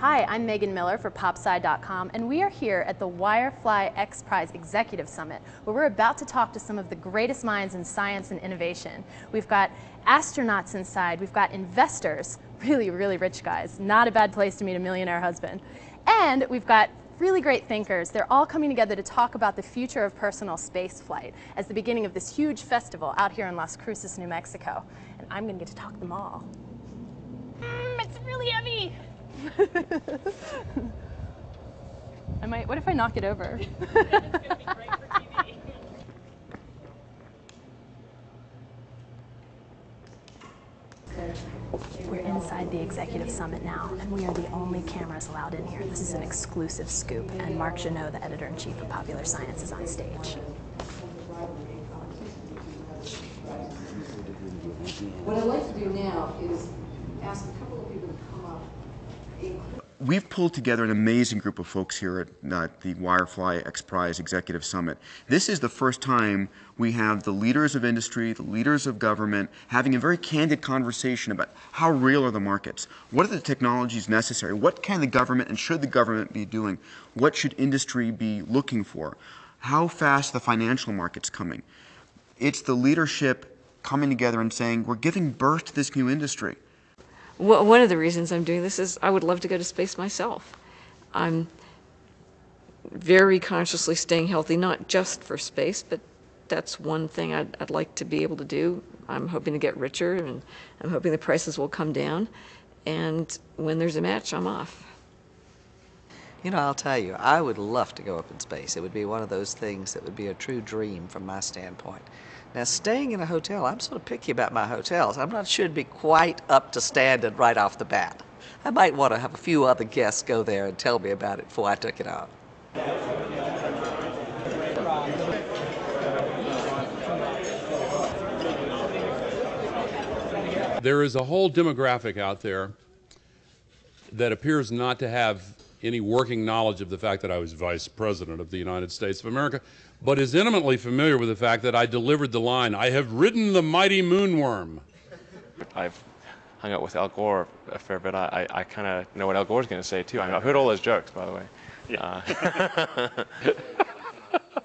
Hi, I'm Megan Miller for PopSci.com, and we are here at the Wirefly X Prize Executive Summit, where we're about to talk to some of the greatest minds in science and innovation. We've got astronauts inside, we've got investors, really, really rich guys, not a bad place to meet a millionaire husband. And we've got really great thinkers. They're all coming together to talk about the future of personal space flight as the beginning of this huge festival out here in Las Cruces, New Mexico. And I'm going to get to talk to them all. Mm, it's really heavy. I might, what if I knock it over? We're inside the executive summit now, and we are the only cameras allowed in here. This is an exclusive scoop, and Mark Jannot, the editor-in-chief of Popular Science, is on stage. What I'd like to do now is ask a couple of people to come up. We've pulled together an amazing group of folks here at uh, the Wirefly X Prize Executive Summit. This is the first time we have the leaders of industry, the leaders of government, having a very candid conversation about how real are the markets, what are the technologies necessary, what can the government and should the government be doing, what should industry be looking for, how fast the financial market's coming. It's the leadership coming together and saying, we're giving birth to this new industry. One of the reasons I'm doing this is I would love to go to space myself. I'm very consciously staying healthy, not just for space, but that's one thing I'd, I'd like to be able to do. I'm hoping to get richer and I'm hoping the prices will come down. And when there's a match, I'm off. You know, I'll tell you, I would love to go up in space. It would be one of those things that would be a true dream from my standpoint. Now, staying in a hotel, I'm sort of picky about my hotels. I'm not sure it'd be quite up to standard right off the bat. I might want to have a few other guests go there and tell me about it before I took it out. There is a whole demographic out there that appears not to have any working knowledge of the fact that I was Vice President of the United States of America, but is intimately familiar with the fact that I delivered the line, I have ridden the mighty moonworm. I've hung out with Al Gore a fair bit. I, I, I kind of know what Al Gore's going to say, too. I have heard all his jokes, by the way. Yeah. Uh,